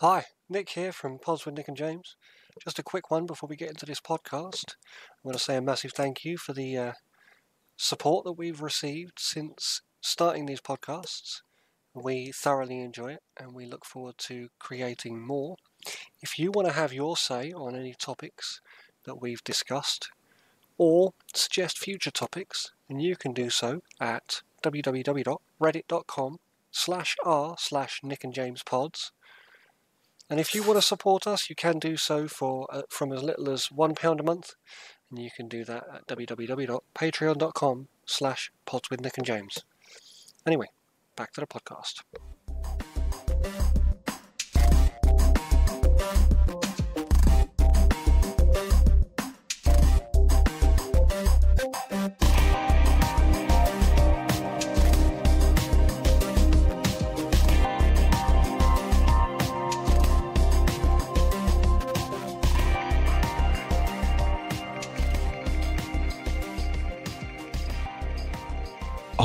Hi, Nick here from Pods with Nick and James. Just a quick one before we get into this podcast. I want to say a massive thank you for the uh, support that we've received since starting these podcasts. We thoroughly enjoy it and we look forward to creating more. If you want to have your say on any topics that we've discussed or suggest future topics, then you can do so at www.reddit.com slash r slash Nick and James pods. And if you want to support us, you can do so for uh, from as little as one pound a month, and you can do that at www.patreon.com slash Nick and James. Anyway, back to the podcast.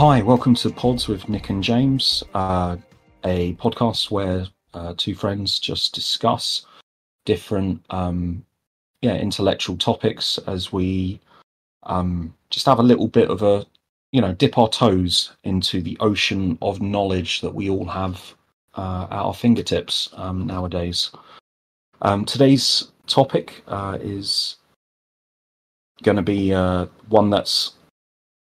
Hi, welcome to Pods with Nick and James, uh, a podcast where uh, two friends just discuss different, um, yeah, intellectual topics as we um, just have a little bit of a, you know, dip our toes into the ocean of knowledge that we all have uh, at our fingertips um, nowadays. Um, today's topic uh, is going to be uh, one that's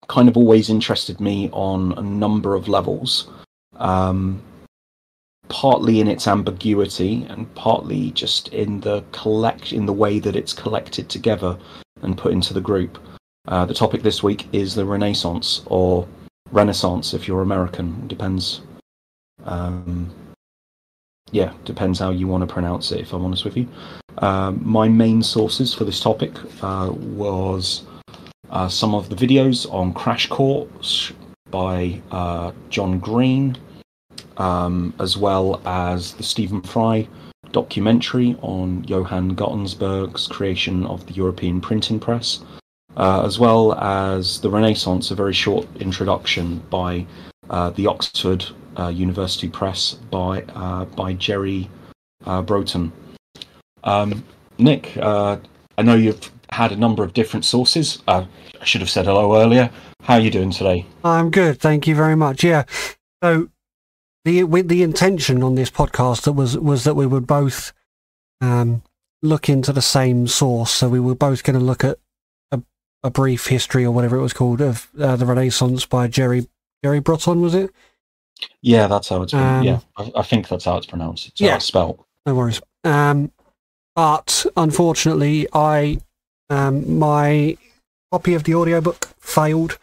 kind of always interested me on a number of levels. Um, partly in its ambiguity and partly just in the collect in the way that it's collected together and put into the group. Uh, the topic this week is the Renaissance or Renaissance if you're American. Depends. Um, yeah, depends how you want to pronounce it. If I'm honest with you, um, my main sources for this topic uh, was uh, some of the videos on Crash Course by uh, John Green, um, as well as the Stephen Fry documentary on Johann Gutenberg's creation of the European printing press, uh, as well as the Renaissance, a very short introduction by uh, the Oxford uh, University Press by uh, by Jerry Brotton. Um, Nick, I know you've had a number of different sources. Uh, I should have said hello earlier. How are you doing today? I'm good, thank you very much. Yeah. So the with the intention on this podcast that was was that we would both um, look into the same source. So we were both going to look at a, a brief history or whatever it was called of uh, the Renaissance by Jerry Jerry Brotton, was it? Yeah, that's how it's. Um, yeah, I, I, think that's how it's pronounced. It's yeah, spelled. No worries. Um, but unfortunately, I um, my copy of the audiobook failed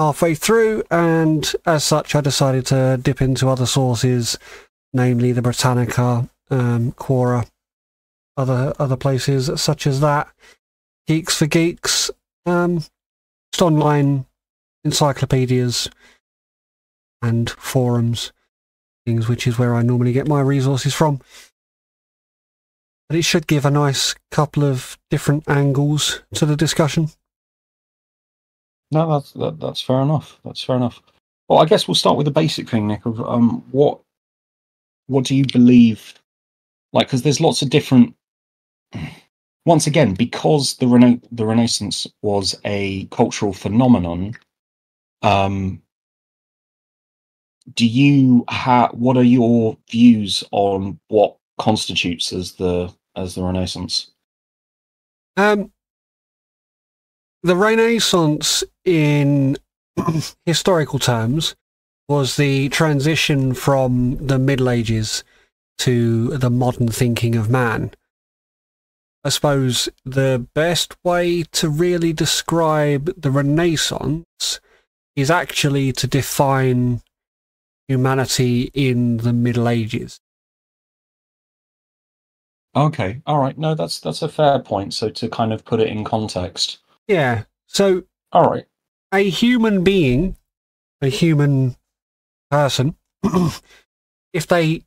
halfway through, and as such, I decided to dip into other sources, namely the Britannica, um, Quora, other other places such as that, Geeks for Geeks, um, just online encyclopedias and forums, things which is where I normally get my resources from but it should give a nice couple of different angles to the discussion. No, that's that, that's fair enough. That's fair enough. Well, I guess we'll start with the basic thing, Nick. Of um, what what do you believe? Like, because there's lots of different. Once again, because the rena- the Renaissance was a cultural phenomenon, um, do you have what are your views on what constitutes as the as the Renaissance? Um, the Renaissance, in historical terms, was the transition from the Middle Ages to the modern thinking of man. I suppose the best way to really describe the Renaissance is actually to define humanity in the Middle Ages. Okay, all right. No, that's that's a fair point. So to kind of put it in context. Yeah. So all right. A human being, a human person, if they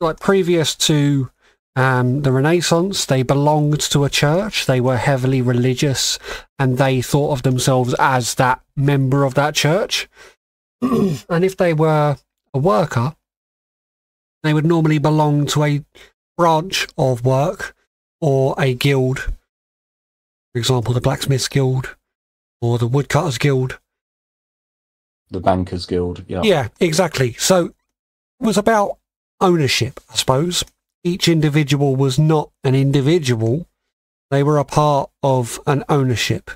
like previous to um, the Renaissance, they belonged to a church. They were heavily religious, and they thought of themselves as that member of that church. and if they were a worker, they would normally belong to a branch of work or a guild, for example, the Blacksmiths Guild or the Woodcutters Guild. The Bankers Guild, yeah. Yeah, exactly. So it was about ownership, I suppose. Each individual was not an individual; they were a part of an ownership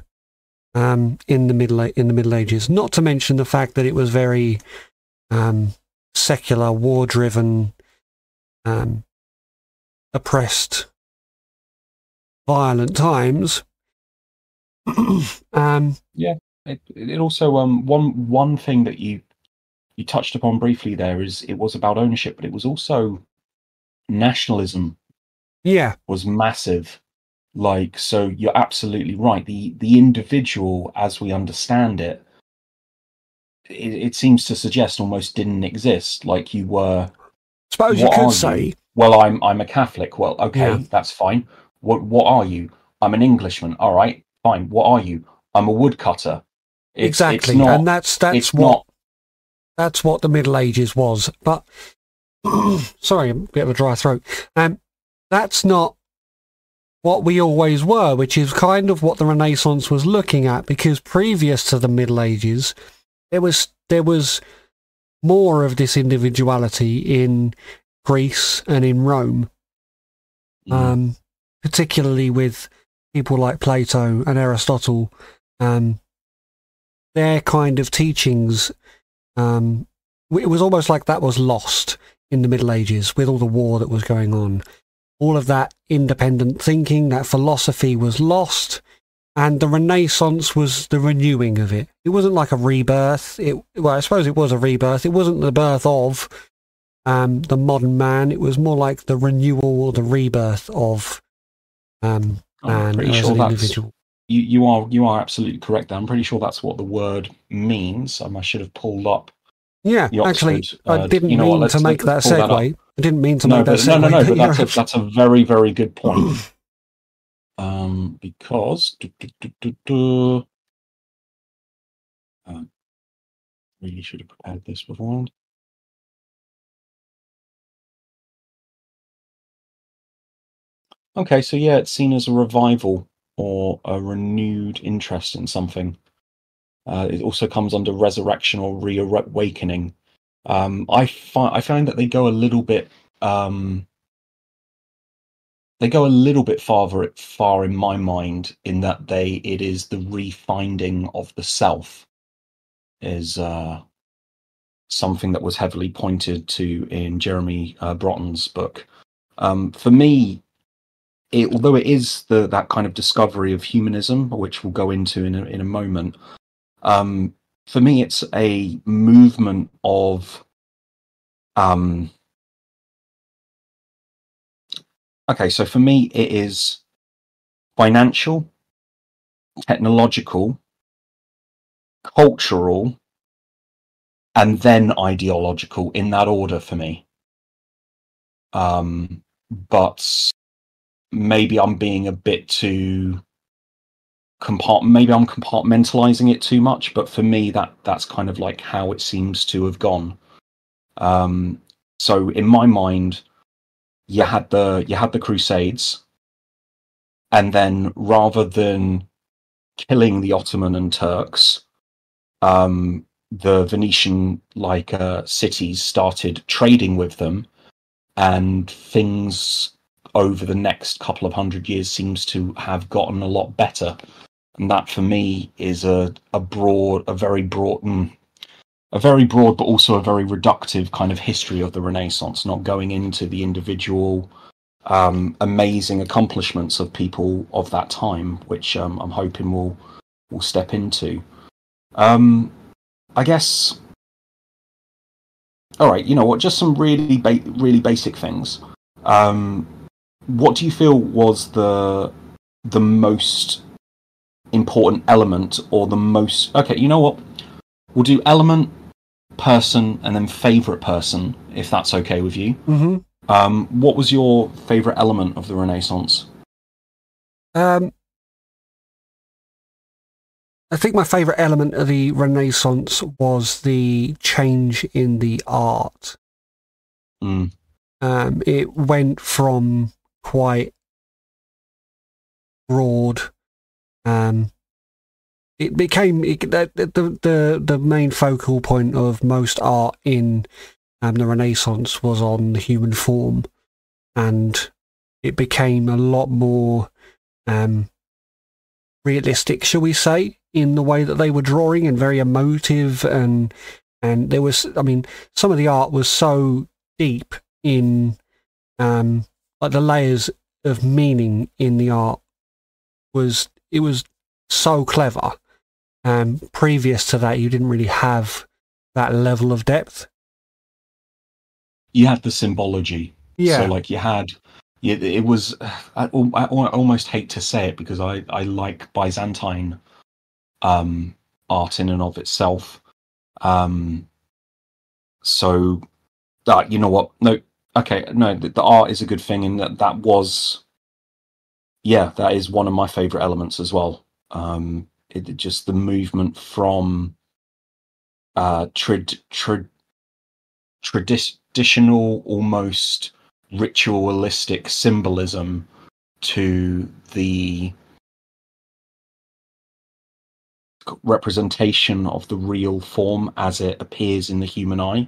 um, in the middle in the Middle Ages. Not to mention the fact that it was very um, secular, war-driven, um, oppressed, violent times. um, yeah, it, it also um one one thing that you you touched upon briefly there is it was about ownership, but it was also nationalism. Yeah, was massive. Like so, you're absolutely right. The the individual, as we understand it, it, it seems to suggest almost didn't exist. Like you were. Suppose you could say. Well, I'm I'm a Catholic. Well, okay, yeah. that's fine. What what are you? I'm an Englishman. All right, fine. What are you? I'm a woodcutter. It's, exactly, it's not, and that's that's what not... that's what the Middle Ages was. But sorry, a bit of a dry throat. Um, that's not what we always were, which is kind of what the Renaissance was looking at. Because previous to the Middle Ages, there was there was more of this individuality in Greece and in Rome, mm. um, particularly with people like Plato and Aristotle. Um, their kind of teachings, um, it was almost like that was lost in the Middle Ages with all the war that was going on. All of that independent thinking, that philosophy was lost, and the Renaissance was the renewing of it. It wasn't like a rebirth. It, well, I suppose it was a rebirth. It wasn't the birth of um, the modern man. It was more like the renewal or the rebirth of um, man as sure an individual you, you are you are absolutely correct. I'm pretty sure that's what the word means. Um, I should have pulled up. Yeah, Oxford, actually, I uh, didn't you know mean what, to make that segue. That I didn't mean to no, make but, that segue. No, no, no, but that's a, that's a very, very good point. um, because do, do, do, uh, really should have prepared this beforehand. Okay, so yeah, it's seen as a revival or a renewed interest in something. Uh, it also comes under resurrection or reawakening. Um, I find I find that they go a little bit um, they go a little bit farther far in my mind in that they it is the refinding of the self is uh, something that was heavily pointed to in Jeremy uh, Brotton's book. Um, for me, it, although it is the that kind of discovery of humanism, which we'll go into in a, in a moment, um, for me, it's a movement of um, okay. So for me, it is financial, technological, cultural, and then ideological in that order for me. Um, but maybe I'm being a bit too compart maybe I'm compartmentalizing it too much, but for me that that's kind of like how it seems to have gone. Um, so in my mind, you had the you had the Crusades, and then rather than killing the Ottoman and Turks, um, the Venetian like uh, cities started trading with them, and things over the next couple of hundred years seems to have gotten a lot better. And that for me is a, a broad, a very broad, mm, a very broad, but also a very reductive kind of history of the Renaissance, not going into the individual um, amazing accomplishments of people of that time, which um, I'm hoping we'll, we'll step into. Um, I guess. All right, you know what? Just some really, ba- really basic things. Um, what do you feel was the the most important element or the most okay you know what we'll do element person and then favorite person if that's okay with you mm-hmm. um, what was your favorite element of the renaissance um, i think my favorite element of the renaissance was the change in the art mm. Um, it went from quite broad. Um, it became it, the, the the main focal point of most art in um, the Renaissance was on the human form, and it became a lot more um, realistic, shall we say, in the way that they were drawing and very emotive and and there was I mean some of the art was so deep in um like the layers of meaning in the art was it was so clever. Um previous to that you didn't really have that level of depth. You had the symbology. Yeah. So like you had yeah, it was. I, I almost hate to say it because I, I like Byzantine um, art in and of itself. Um, so that you know what? No, okay, no, the, the, art is a good thing, and that that was, yeah, that is one of my favorite elements as well. Um, it just the movement from uh, trad, trad, traditional almost ritualistic symbolism to the representation of the real form as it appears in the human eye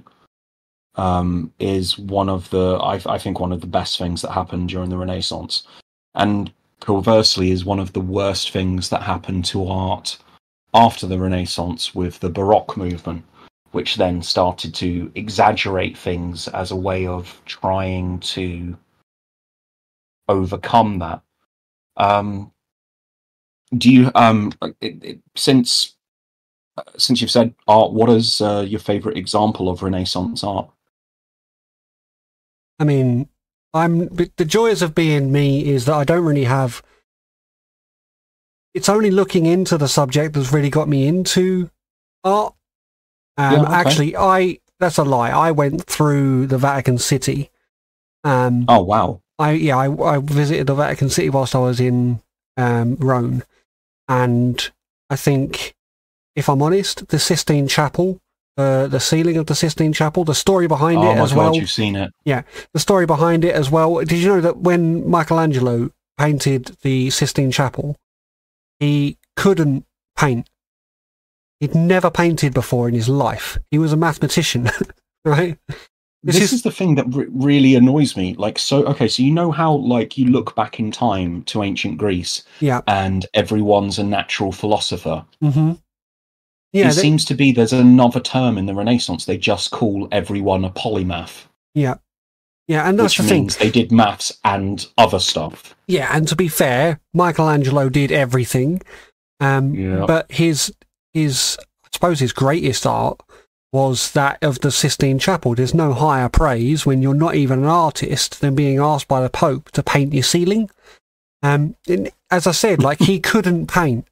um, is one of the I, I, think one of the best things that happened during the Renaissance, and conversely is one of the worst things that happened to art after the Renaissance with the Baroque movement which then started to exaggerate things as a way of trying to overcome that. Um, do you um it, it, since uh, since you've said art, what is uh, your favorite example of Renaissance art? I mean, I'm the joys of being me is that I don't really have. It's only looking into the subject that's really got me into art. Um, yeah, okay. Actually, I that's a lie. I went through the Vatican City. Um, oh wow! I yeah, I, I visited the Vatican City whilst I was in um, Rome, and I think, if I'm honest, the Sistine Chapel, uh, the ceiling of the Sistine Chapel, the story behind oh it as God, well. You've seen it, yeah. The story behind it as well. Did you know that when Michelangelo painted the Sistine Chapel, he couldn't paint He'd never painted before in his life. He was a mathematician, right? This, this is, is, the thing that r- really annoys me. Like, so okay, so you know how like you look back in time to ancient Greece, yeah, and everyone's a natural philosopher. Mm-hmm. Yeah, it they, seems to be there's another term in the Renaissance. They just call everyone a polymath. Yeah, yeah, and that's which the means thing. They did maths and other stuff. Yeah, and to be fair, Michelangelo did everything. Um, yeah. But his his, I suppose, his greatest art was that of the Sistine Chapel. There's no higher praise when you're not even an artist than being asked by the Pope to paint your ceiling. Um, and as I said, like he couldn't paint.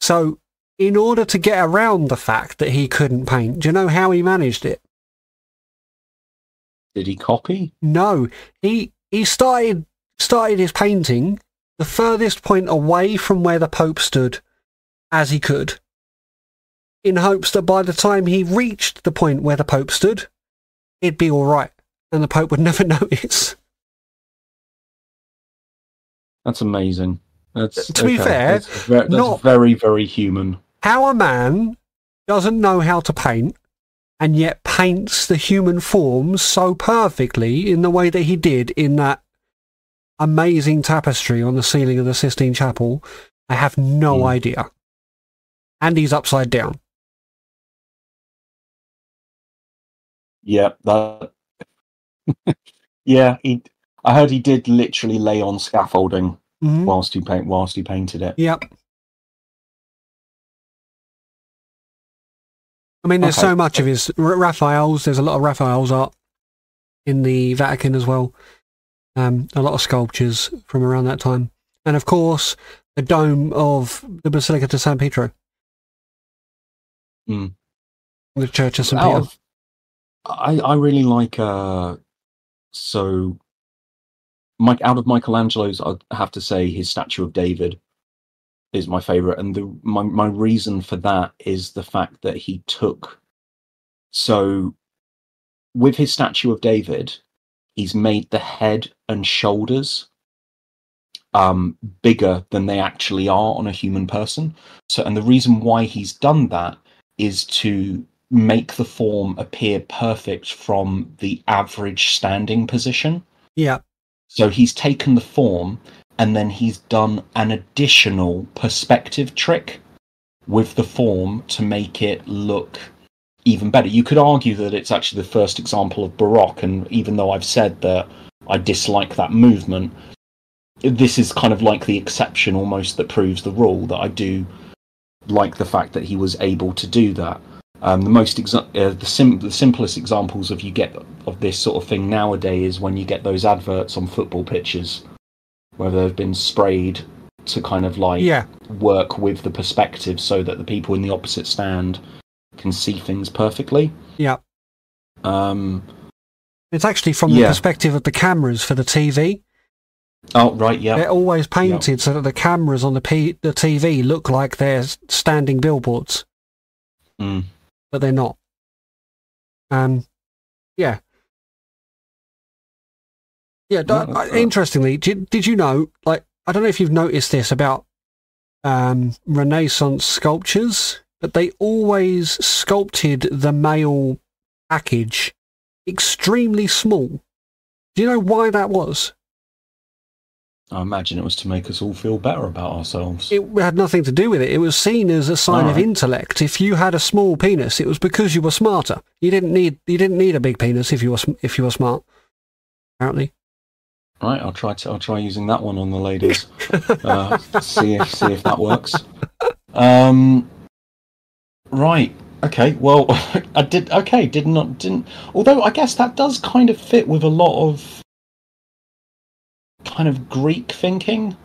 So, in order to get around the fact that he couldn't paint, do you know how he managed it? Did he copy? No, he he started started his painting the furthest point away from where the Pope stood as he could in hopes that by the time he reached the point where the Pope stood, it'd be all right and the Pope would never notice. That's amazing. That's, to okay. be fair, that's, that's not very, very human. How a man doesn't know how to paint and yet paints the human forms so perfectly in the way that he did in that amazing tapestry on the ceiling of the Sistine Chapel, I have no mm. idea. And he's upside down. Yeah, that. yeah, he. I heard he did literally lay on scaffolding mm-hmm. whilst he paint whilst he painted it. Yep. I mean, there's okay. so much of his Raphael's. There's a lot of Raphael's art in the Vatican as well. Um, a lot of sculptures from around that time, and of course, the dome of the Basilica de San Pietro, mm. the Church of St. Peter. Of, I I really like uh so Mike out of Michelangelo's I'd have to say his statue of David is my favorite and the my my reason for that is the fact that he took so with his statue of David he's made the head and shoulders um, bigger than they actually are on a human person. So, and the reason why he's done that is to make the form appear perfect from the average standing position. Yeah. So he's taken the form and then he's done an additional perspective trick with the form to make it look even better. You could argue that it's actually the first example of Baroque, and even though I've said that I dislike that movement, this is kind of like the exception almost that proves the rule that I do like the fact that he was able to do that. Um, the most exa- uh, the, sim- the simplest examples of you get of this sort of thing nowadays is when you get those adverts on football pitches where they've been sprayed to kind of like Yeah. work with the perspective so that the people in the opposite stand can see things perfectly. Yeah. Um, It's actually from the Yeah. perspective of the cameras for the TV. oh right, yeah, They're always painted so that the cameras on the P- the TV look like they're standing billboards, Mm. but they're not. Um, yeah, yeah. Yeah, that's uh, interestingly, did did you know? Like, I don't know if you've noticed this about um, Renaissance sculptures, but they always sculpted the male package extremely small. Do you know why that was? I imagine it was to make us all feel better about ourselves. it had nothing to do with it. It was seen as a sign of intellect. If you had a small penis, it was because you were smarter. You didn't need you didn't need a big penis if you were if you were smart. Apparently, Right, I'll try to I'll try using that one on the ladies. uh, see if see if that works. Um, right. Okay. Well, I did. Okay. Did not didn't. Although I guess that does kind of fit with a lot of kind of Greek thinking.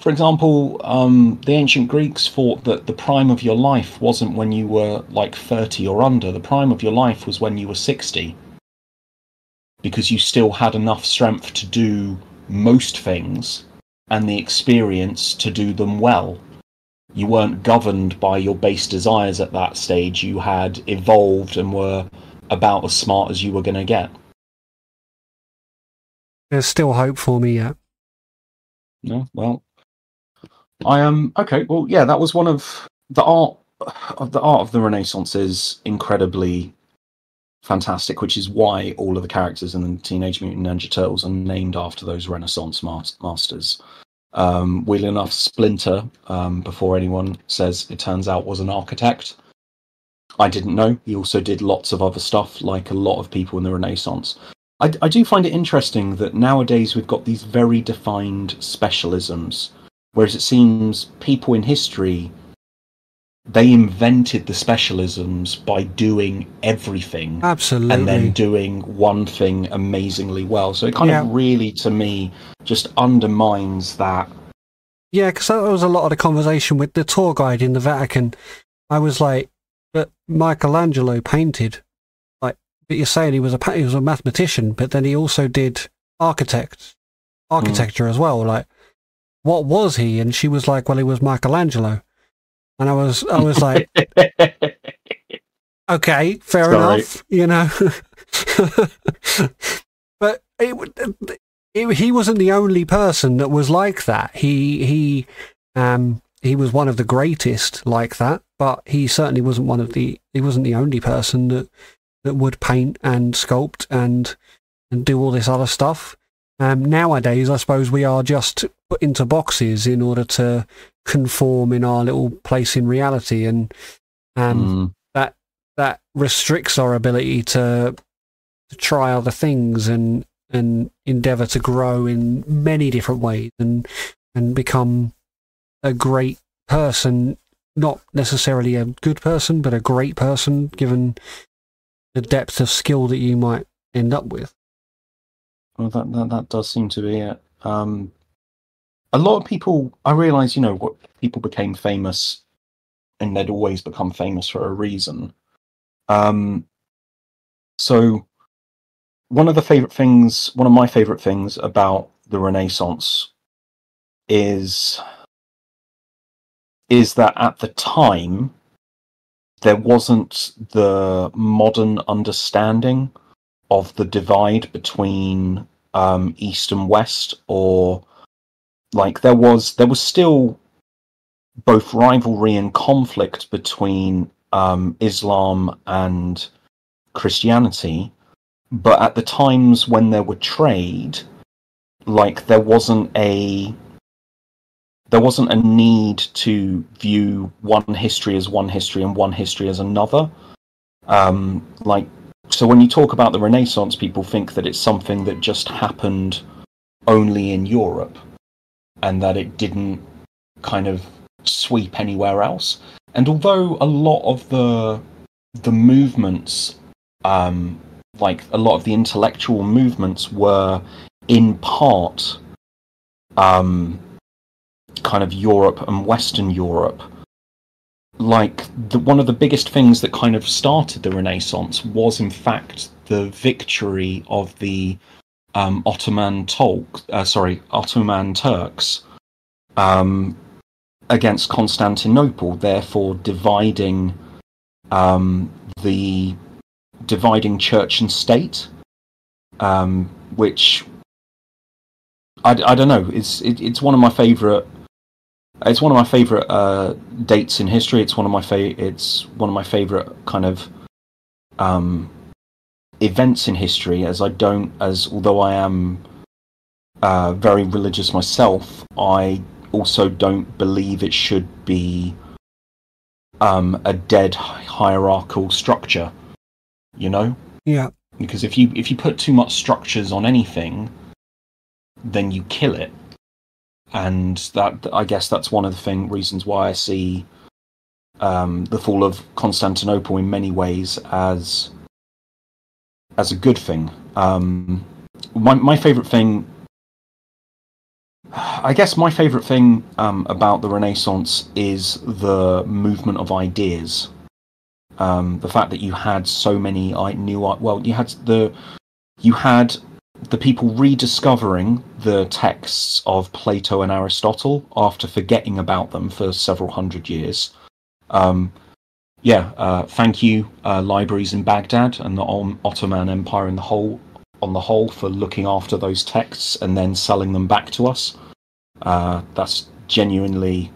For example, um, the ancient Greeks thought that the prime of your life wasn't when you were like thirty or under. The prime of your life was when you were sixty, because you still had enough strength to do most things and the experience to do them well. You weren't governed by your base desires at that stage. You had evolved and were about as smart as you were going to get. there's still hope for me yet. No, well, I am okay. Well, yeah, that was one of the art of the art of the Renaissance is incredibly fantastic, which is why all of the characters in the Teenage Mutant Ninja Turtles are named after those Renaissance mas- masters. Um, weirdly enough, Splinter, um, before anyone says it turns out was an architect. I didn't know. He also did lots of other stuff, like a lot of people in the Renaissance. I, I do find it interesting that nowadays we've got these very defined specialisms, whereas it seems people in history they invented the specialisms by doing everything Absolutely. and then doing one thing amazingly well. So it kind Yeah. of really, to me, just undermines that. Yeah, because that was a lot of the conversation with the tour guide in the Vatican. I was like, but Michelangelo painted, like, but you're saying he was a he was a mathematician, but then he also did architect hmm. architecture as well. Like, what was he? And she was like, well, he was Michelangelo. And I was I was like, okay, fair Sorry. enough, you know. but it, it, he wasn't the only person that was like that. He he um he was one of the greatest like that, but he certainly wasn't one of the he wasn't the only person that that would paint and sculpt and and do all this other stuff. Um, nowadays, I suppose we are just put into boxes in order to conform in our little place in reality, and um, Mm, that that restricts our ability to to try other things and and endeavor to grow in many different ways and and become a great person not necessarily a good person but a great person given the depth of skill that you might end up with well, that, that that does seem to be it. Um, a lot of people, I realize, you know, what people became famous, and they'd always become famous for a reason. Um, so, one of the favorite things, one of my favorite things about the Renaissance is is that at the time there wasn't the modern understanding of the divide between um, east and west, or like there was there was still both rivalry and conflict between um, Islam and Christianity, but at the times when there were trade, like there wasn't a there wasn't a need to view one history as one history and one history as another. Um, like so, when you talk about the Renaissance, people think that it's something that just happened only in Europe, and that it didn't kind of sweep anywhere else. And although a lot of the the movements, um, like a lot of the intellectual movements, were in part um, kind of Europe and Western Europe. Like the, one of the biggest things that kind of started the Renaissance was, in fact, the victory of the um, Ottoman Tolk, uh, sorry, Ottoman Turks um, against Constantinople, therefore dividing um, the dividing church and state, um, which I, I don't know. It's it, it's one of my favorite. It's one of my favorite uh, dates in history. It's one of my fa- It's one of my favorite kind of um, events in history. As I don't, as although I am uh, very religious myself, I also don't believe it should be um, a dead hierarchical structure. You know. Yeah. Because if you if you put too much structures on anything, then you kill it. And that I guess that's one of the thing reasons why I see um, the fall of Constantinople in many ways as as a good thing. Um, my my favorite thing, I guess, my favorite thing um, about the Renaissance is the movement of ideas. Um, the fact that you had so many I new well, you had the you had the people rediscovering the texts of Plato and Aristotle after forgetting about them for several hundred years. Um, yeah, uh, thank you, uh, libraries in Baghdad and the Ottoman Empire in the whole, on the whole, for looking after those texts and then selling them back to us. Uh, that's genuinely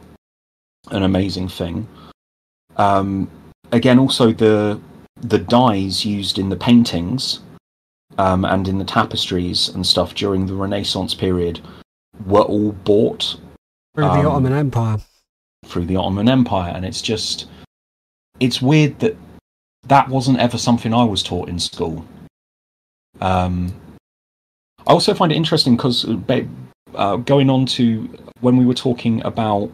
an amazing thing. Um, again, also the the dyes used in the paintings um, and in the tapestries and stuff during the Renaissance period were all bought through the um, Ottoman Empire. Through the Ottoman Empire, and it's just it's weird that that wasn't ever something I was taught in school. Um, I also find it interesting because uh, going on to when we were talking about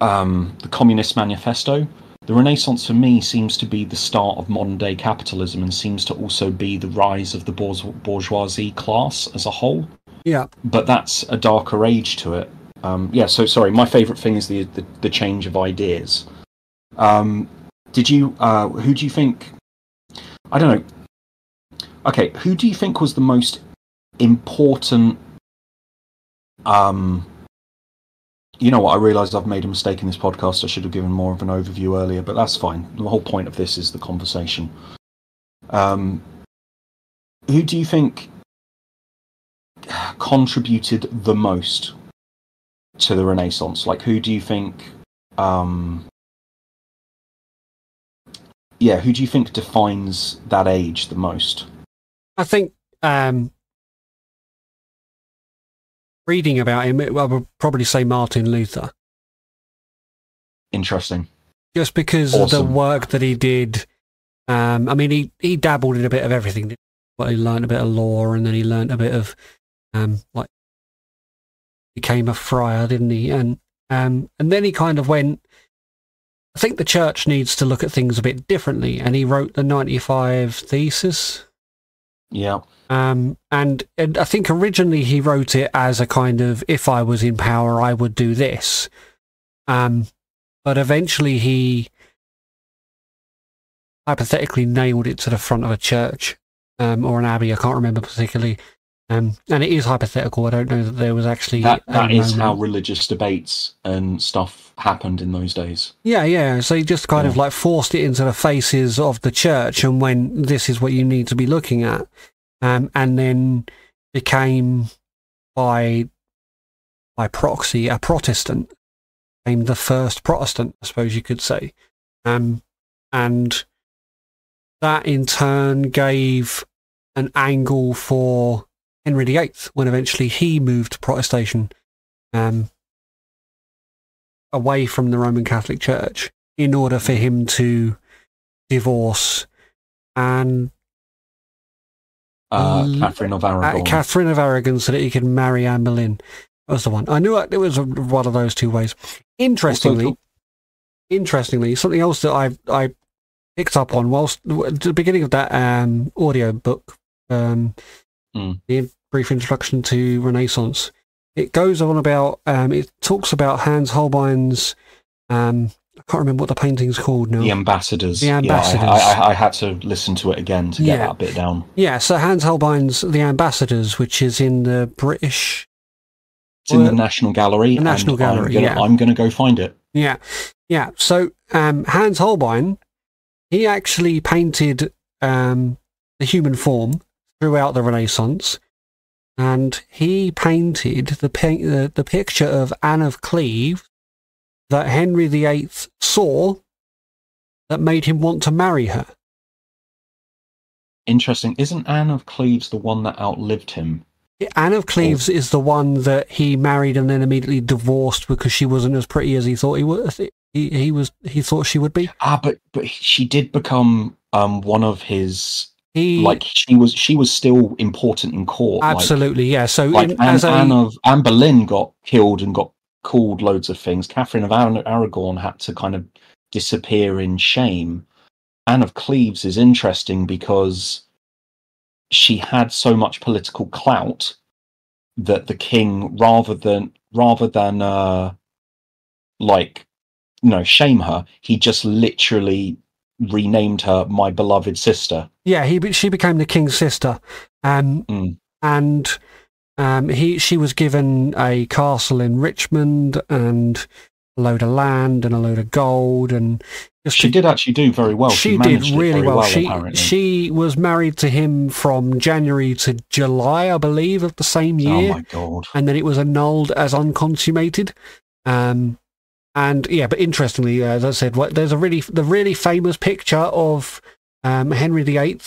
um, the Communist Manifesto, the Renaissance for me seems to be the start of modern day capitalism and seems to also be the rise of the bourgeoisie class as a whole. Yeah. But that's a darker age to it. Um, yeah, so sorry, my favourite thing is the, the, the, change of ideas. Um, did you, uh, who do you think, I don't know, okay, who do you think was the most important um, you know what? I realised I've made a mistake in this podcast. I should have given more of an overview earlier, but that's fine. The whole point of this is the conversation. Um, who do you think contributed the most to the Renaissance? Like, who do you think? Um, yeah, who do you think defines that age the most? I think um, reading about him, I would probably say Martin Luther. Interesting. Just because awesome. of the work that he did. Um, I mean, he, he dabbled in a bit of everything. But he learned a bit of law, and then he learned a bit of, um, like, became a friar, didn't he? And um, and then he kind of went. I think the church needs to look at things a bit differently, and he wrote the ninety-five thesis. Yeah. Um, and, and I think originally he wrote it as a kind of, if I was in power, I would do this. Um, but eventually he hypothetically nailed it to the front of a church um, or an abbey. I can't remember particularly. Um, and it is hypothetical. I don't know that there was actually That that is how religious debates and stuff happened in those days. Yeah, yeah. So he just kind of like forced it into the faces of the church, and when this is what you need to be looking at, um, and then became by by proxy a Protestant, became the first Protestant, I suppose you could say, um, and that in turn gave an angle for Henry VIII when eventually he moved to Protestation. Um, away from the Roman Catholic Church in order for him to divorce and Uh, Catherine of uh, Aragon. Catherine of Aragon so that he could marry Anne Boleyn. That was the one. I knew it, it was one of those two ways. Interestingly, Also- interestingly, something else that I I picked up on whilst at the beginning of that um, audio book, um, Mm. the brief introduction to Renaissance. It goes on about um, it talks about Hans Holbein's um, I can't remember what the painting's called now. the ambassadors. The Yeah, I- ambassadors. I, I, had to listen to it again to get Yeah. that bit down. Yeah, so Hans Holbein's The Ambassadors, which is in the British. It's in the National Gallery. the National and I'm Gallery, gonna- yeah. I'm going to go find it. Yeah, yeah. So um, Hans Holbein, he actually painted um, the human form throughout the Renaissance, and he painted the the, the picture of Anne of Cleves that Henry VIII saw that made him want to marry her. Interesting. Isn't Anne of Cleves the one that outlived him? Anne of Cleves is the one that he married and then immediately divorced because she wasn't as pretty as he thought he was. He, he was he thought she would be. Ah, but but she did become um one of his He like she was she was still important in court. like- absolutely yeah. So Like, in, Anne, as a Anne of Anne Boleyn got killed and got called loads of things. Catherine of Aragon had to kind of disappear in shame. Anne of Cleves is interesting because she had so much political clout that the king, rather than rather than uh, like you know shame her, he just literally renamed her my beloved sister. yeah he she became the king's sister, um, Mm. and um, he she was given a castle in Richmond and a load of land and a load of gold and She to- did actually do very well. she, did really well. well She apparently. she was married to him from January to July, I believe, of the same year. Oh my god. and then it was annulled as unconsummated. Um, and yeah, but interestingly, uh, as I said, what, there's a really the really famous picture of um, Henry VIII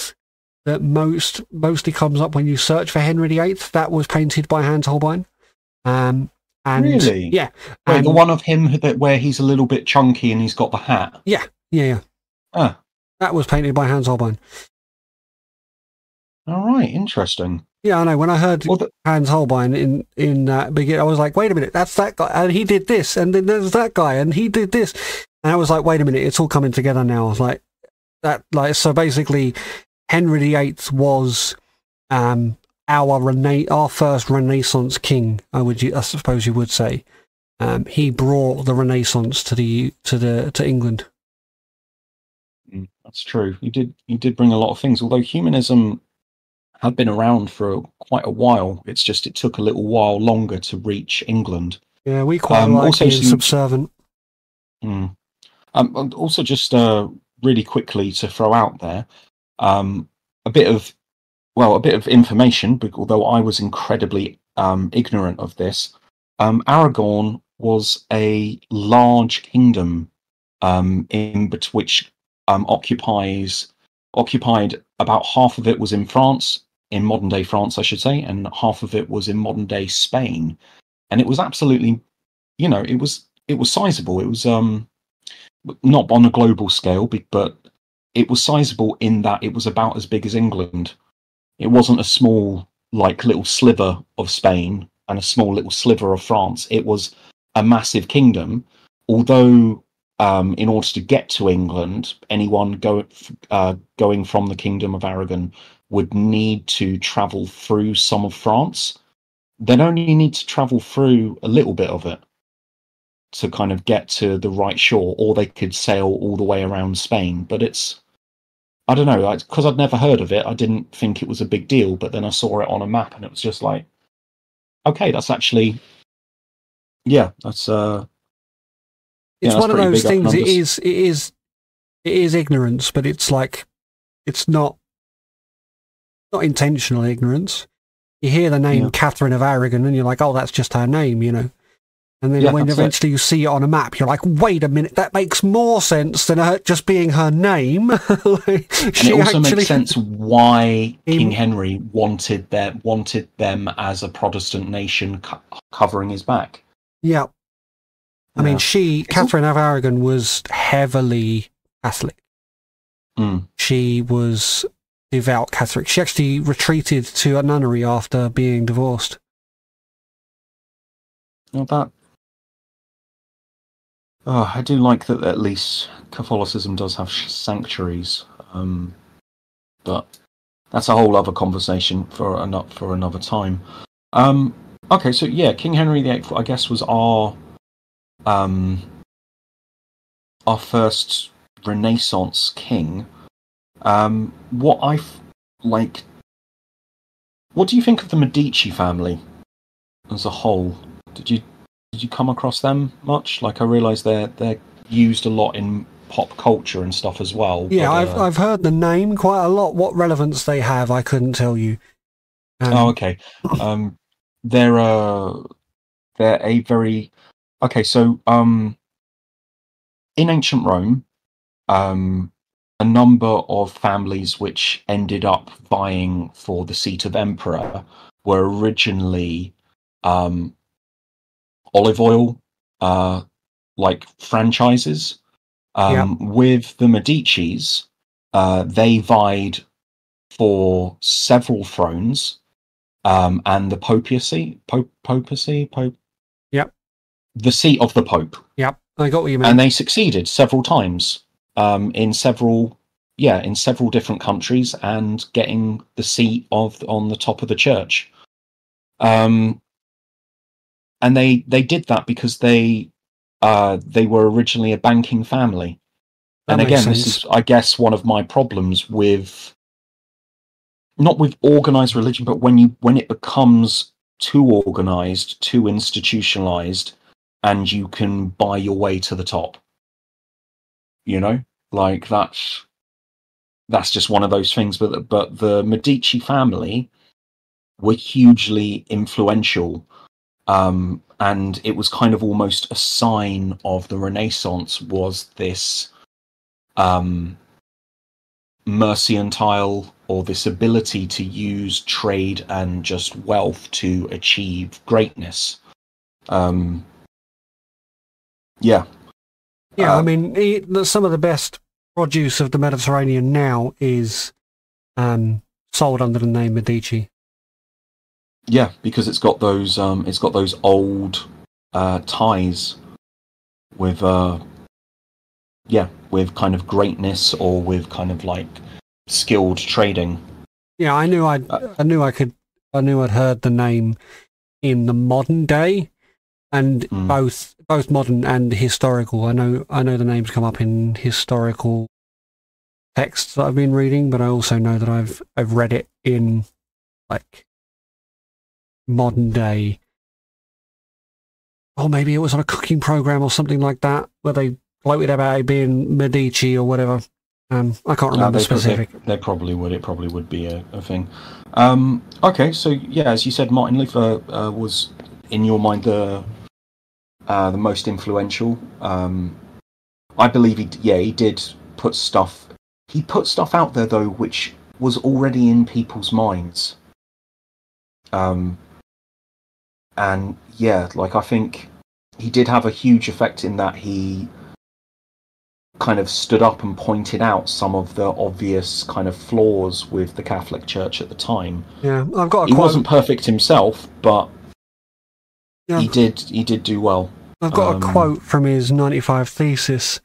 that most mostly comes up when you search for Henry VIII. That was painted by Hans Holbein. Um, and Really? yeah, Wait, the one of him that where he's a little bit chunky and he's got the hat. yeah, yeah, Ah, that was painted by Hans Holbein. All right, interesting. Yeah, I know. When I heard Well, the, Hans Holbein in in that begin. I was like, wait a minute, that's that guy, and he did this, and then there's that guy, and he did this, and I was like, wait a minute, it's all coming together now. I was like, that like so basically, Henry VIII was um our rena- our first Renaissance king. I would I suppose you would say. Um, he brought the Renaissance to the to the to England. Mm, that's true. He did you did bring a lot of things. Although humanism had been around for quite a while, it's just it took a little while longer to reach England. Yeah, we quite Um, like also being subservient. Mm. Um, and also, just uh, really quickly to throw out there, um, a bit of, well, a bit of information. Although I was incredibly um, ignorant of this, um, Aragon was a large kingdom um, in which um, occupies occupied about half of it was in France, in modern day France, I should say, and half of it was in modern day Spain, and it was absolutely, you know, it was it was sizable. It was um not on a global scale, but it was sizable in that it was about as big as England. It wasn't a small like little sliver of Spain and a small little sliver of France. It was a massive kingdom. Although, um, in order to get to England, anyone go, uh, going from the Kingdom of Aragon would need to travel through some of France. They'd only need to travel through a little bit of it to kind of get to the right shore, or they could sail all the way around Spain. But it's I don't know, because I'd never heard of it, I didn't think it was a big deal. But then I saw it on a map, and it was just like, okay, that's actually, yeah, that's uh, it's yeah, one of those things. It is, it is, it is ignorance, but it's like, it's not, not intentional ignorance. You hear the name Yeah. Catherine of Aragon, and you're like, oh, that's just her name, you know. And then Yeah, when that's it. eventually you see it on a map, you're like, wait a minute, that makes more sense than her just being her name. Like, and she it also actually, makes sense why King Henry wanted their wanted them as a Protestant nation co- covering his back. Yeah. I mean, she, Catherine of Aragon, was heavily Catholic. Mm. She was devout Catholic. She actually retreated to a nunnery after being divorced. Well, that. Oh, I do like that. At least Catholicism does have sanctuaries, um, but that's a whole other conversation for another for another time. Um, okay, so yeah, King Henry VIII, I guess, was our um, our first Renaissance king. Um, what I f- like. What do you think of the Medici family as a whole? Did you did you come across them much? Like I realise they're they're used a lot in pop culture and stuff as well. Yeah, but, I've uh, I've heard the name quite a lot. What relevance they have, I couldn't tell you. Um, oh, okay. Um, they're uh, they're a very okay. So um, in ancient Rome, um, a number of families which ended up vying for the seat of emperor were originally um, olive oil uh, like franchises. Um, With the Medici's, uh, they vied for several thrones um, and the papacy, pope, papacy, pope. Yep. The seat of the pope, Yep, I got what you mean. and they succeeded several times um, in several, yeah, in several different countries, and getting the seat of on the top of the church. Um, and they they did that because they uh, they were originally a banking family. That and again, this is, I guess, one of my problems with not with organized religion, but when you when it becomes too organized, too institutionalized, and you can buy your way to the top. You know, like that's that's just one of those things. But but the Medici family were hugely influential um, and it was kind of almost a sign of the Renaissance was this um, mercantile or this ability to use trade and just wealth to achieve greatness. Um, yeah, Yeah, I Uh, mean, it, some of the best produce of the Mediterranean now is um, sold under the name Medici. yeah, because it's got those um, it's got those old uh, ties with uh, yeah, with kind of greatness or with kind of like skilled trading. Yeah, I knew I Uh, I knew I could I knew I'd heard the name in the modern day, and Mm. both both modern and historical. I know I know the names come up in historical texts that I've been reading, but I also know that I've I've read it in like modern day. Or maybe it was on a cooking program or something like that, where they floated about it being Medici or whatever. Um, I can't remember they, specific. They, they probably would. It probably would be a, a thing. Um, okay, so yeah, as you said, Martin Luther uh, was, in your mind, the uh, the most influential. Um, I believe he, yeah, he did put stuff. He put stuff out there though, which was already in people's minds. Um, and yeah, like I think he did have a huge effect in that he kind of stood up and pointed out some of the obvious kind of flaws with the Catholic Church at the time. Yeah, I've got a He quote. wasn't perfect himself, but Yeah. he did he did do well. I've got Um, a quote from his 95 thesis,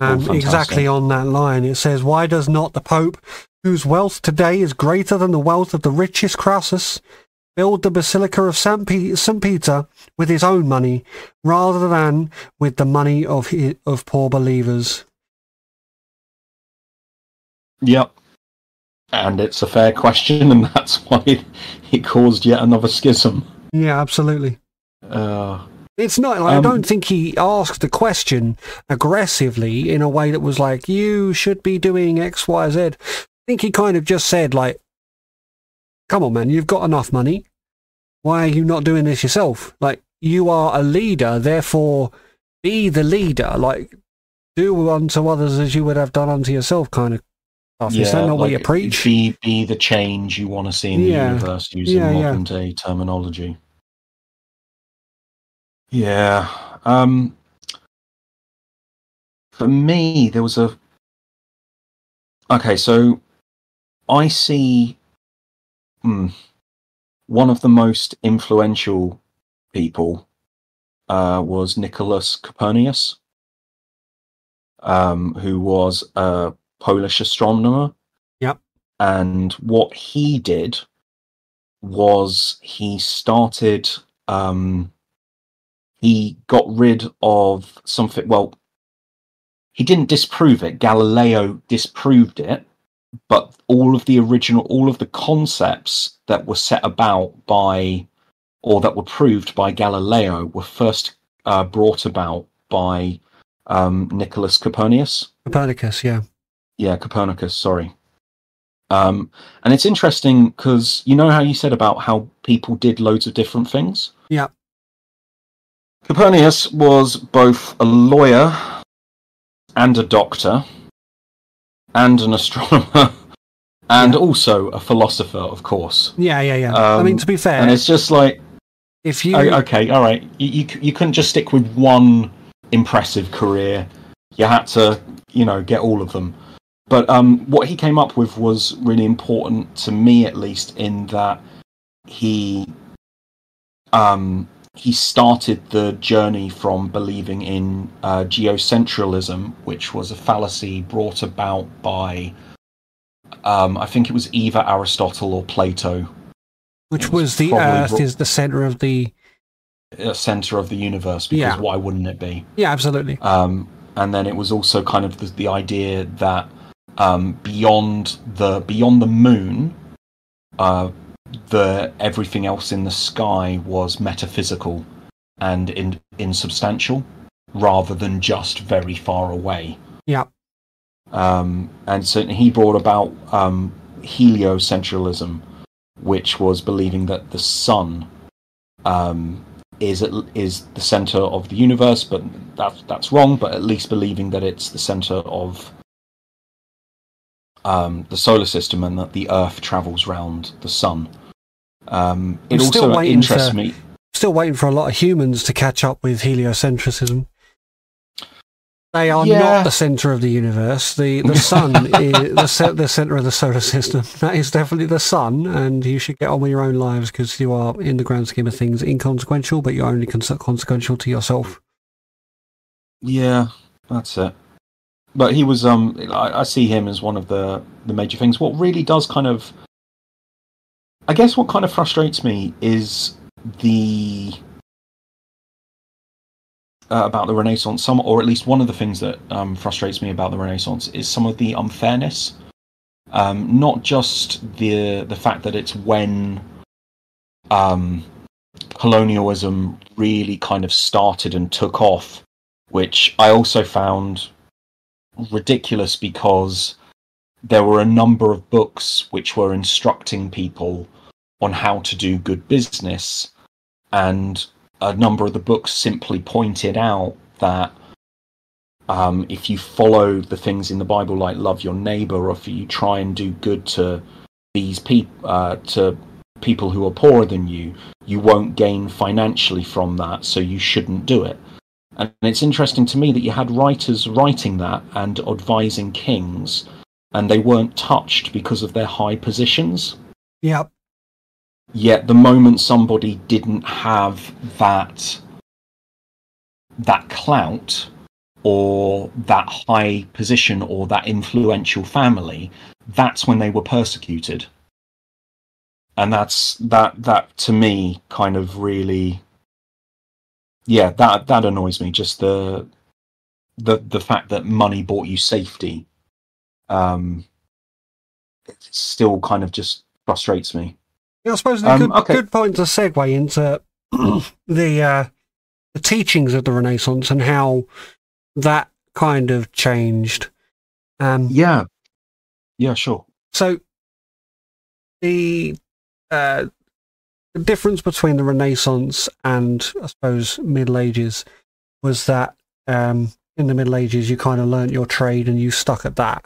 Oh, um, exactly on that line. It says, Why does not the Pope, whose wealth today is greater than the wealth of the richest Crassus, build the Basilica of St. Pe- Peter with his own money, rather than with the money of, of poor believers? Yep. And it's a fair question, and that's why it caused yet another schism. Yeah, absolutely. Uh, It's not like Um, I don't think he asked the question aggressively in a way that was like, you should be doing X, Y, Z. I think he kind of just said, like, come on, man, you've got enough money. Why are you not doing this yourself? Like, you are a leader, therefore be the leader. Like, do unto others as you would have done unto yourself, kind of stuff. Is that not what you preach? Be be the change you want to see in the Yeah. universe using Yeah, yeah. modern day terminology. Yeah. Um for me there was a Okay, so I see hmm, one of the most influential people uh, was Nicholas Copernicus, um, who was a Polish astronomer. Yep. And what he did was he started, um, he got rid of something. Well, he didn't disprove it. Galileo disproved it, but all of the original, all of the concepts that were set about by, or that were proved by Galileo, were first uh, brought about by um, Nicholas Copernicus. Copernicus, yeah. Yeah, Copernicus. Sorry. Um, and it's interesting because you know how you said about how people did loads of different things. Yeah. Copernicus was both a lawyer and a doctor and an astronomer and Yeah. also a philosopher, of course. Yeah, yeah, yeah. I mean, Um, to be fair, And it's just like, if you. oh, okay, all right, you, you you couldn't just stick with one impressive career. You had to, you know, get all of them. But um, what he came up with was really important to me, at least, in that he um, he started the journey from believing in uh, geocentralism, which was a fallacy brought about by, um, I think it was either Aristotle or Plato, which was was the Earth is the center of the. uh, center of the universe. Because Yeah. why wouldn't it be? Yeah, absolutely. Um, and then it was also kind of the, the idea that um, beyond the beyond the moon, uh, the everything else in the sky was metaphysical and in, insubstantial, rather than just very far away. Yeah. Um, and so he brought about um, heliocentralism, which was believing that the sun um, is is the center of the universe, but that's that's wrong. But at least believing that it's the center of um, the solar system and that the Earth travels round the sun. Um, it I'm also interests to- me. Still waiting for a lot of humans to catch up with heliocentrism. They are Yeah. not the center of the universe. The the sun is the, ce- the center of the solar system. That is definitely the sun, and you should get on with your own lives because you are, in the grand scheme of things, inconsequential, but you're only cons- consequential to yourself. Yeah, that's it. But he was um I, I see him as one of the the major things. What really does kind of I guess what kind of frustrates me is the uh, about the Renaissance, some or at least one of the things that um, frustrates me about the Renaissance is some of the unfairness. Um, not just the the fact that it's when um, colonialism really kind of started and took off, which I also found ridiculous because there were a number of books which were instructing people on how to do good business, and a number of the books simply pointed out that um, if you follow the things in the Bible, like love your neighbor, or if you try and do good to these people, uh, to people who are poorer than you, you won't gain financially from that, so you shouldn't do it. And it's interesting to me that you had writers writing that and advising kings, and they weren't touched because of their high positions. Yep. Yet the moment somebody didn't have that that clout or that high position or that influential family, that's when they were persecuted. And that's that that to me kind of really yeah, that that annoys me. Just the the the fact that money bought you safety. Um it still kind of just frustrates me. Yeah, I suppose a Um, good, okay. good point to segue into the uh, the teachings of the Renaissance and how that kind of changed. Um, Yeah, yeah, sure. So the uh, the difference between the Renaissance and I suppose Middle Ages was that um, in the Middle Ages you kind of learnt your trade and you stuck at that.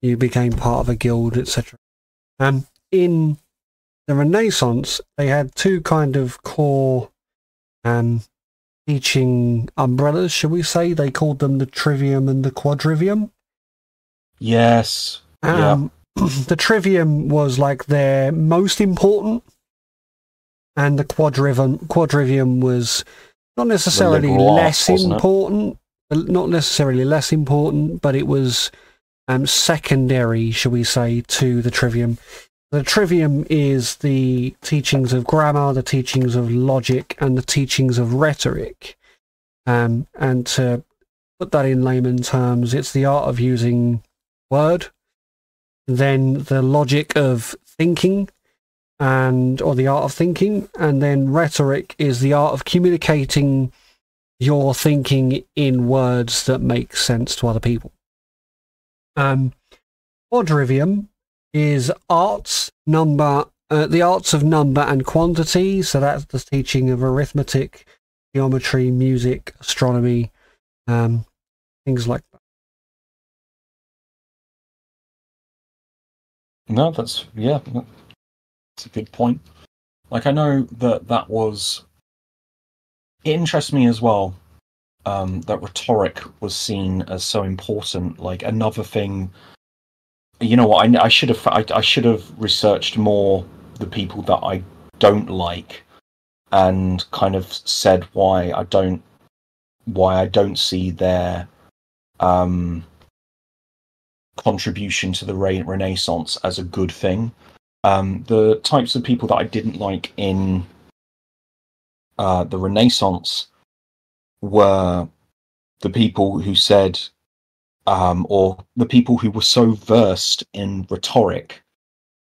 You became part of a guild, etc. Um, in the Renaissance, they had two kind of core um, teaching umbrellas, shall we say? They called them the Trivium and the Quadrivium. Yes, Yeah. Um, the trivium was like their most important, and the quadrivium quadrivium was not necessarily less arts, wasn't it? important, not necessarily less important, but it was um, secondary, shall we say, to the trivium. The trivium is the teachings of grammar, the teachings of logic, and the teachings of rhetoric. Um, and to put that in layman terms, it's the art of using word, then the logic of thinking, and or the art of thinking, and then rhetoric is the art of communicating your thinking in words that make sense to other people. Um, quadrivium is arts, number, uh, the arts of number and quantity. So that's the teaching of arithmetic, geometry, music, astronomy, um, things like that. No, that's yeah, that's a good point. Like I know that that was. It interests me as well um, that rhetoric was seen as so important. Like another thing, you know what? I, I should have I, I should have researched more the people that I don't like, and kind of said why I don't why I don't see their um, contribution to the re- Renaissance as a good thing. Um, the types of people that I didn't like in uh, the Renaissance were the people who said, um, or the people who were so versed in rhetoric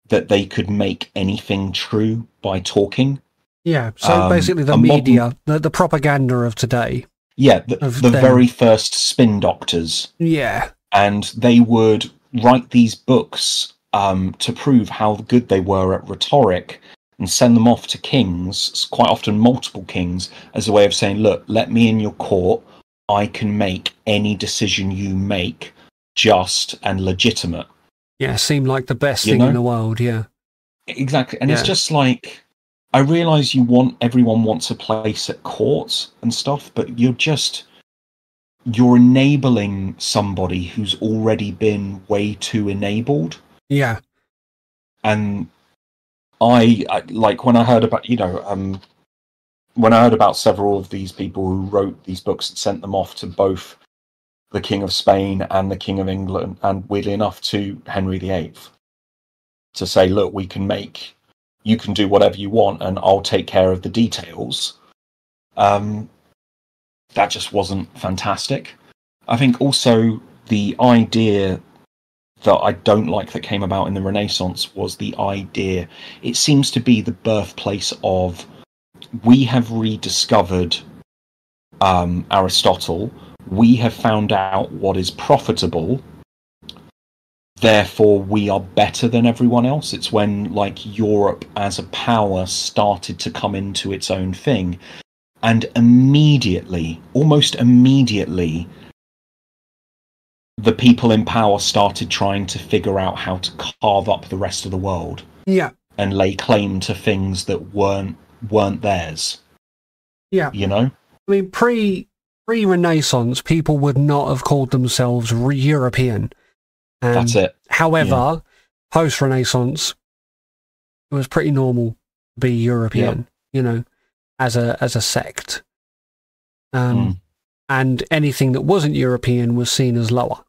that they could make anything true by talking. Yeah, so Um, basically the a modern- media, the, the propaganda of today. Yeah, the, the very first spin doctors. Yeah, and they would write these books um, to prove how good they were at rhetoric and send them off to kings, quite often multiple kings, as a way of saying, Look, let me in your court. I can make any decision you make just and legitimate. yeah, seemed like the best You thing in the world. Yeah, Exactly. And it's just like, I realize you want everyone wants a place at courts and stuff, but you're just, you're enabling somebody who's already been way too enabled. Yeah, and I, I like when I heard about you know um, when I heard about several of these people who wrote these books and sent them off to both the King of Spain and the King of England, and weirdly enough to Henry VIII, to say, look, we can make you can do whatever you want, and I'll take care of the details. Um, that just wasn't fantastic. I think also the idea that I don't like that came about in the Renaissance was the idea. It seems to be the birthplace of we have rediscovered um, Aristotle. We have found out what is profitable. Therefore, we are better than everyone else. It's when, like, Europe as a power started to come into its own thing. And immediately, almost immediately, the people in power started trying to figure out how to carve up the rest of the world yeah, and lay claim to things that weren't weren't theirs yeah. you know I mean, pre pre Renaissance, people would not have called themselves re- European. Um, that's it However, post Renaissance, it was pretty normal to be European. You know, as a as a sect. Um, Mm. and anything that wasn't European was seen as lower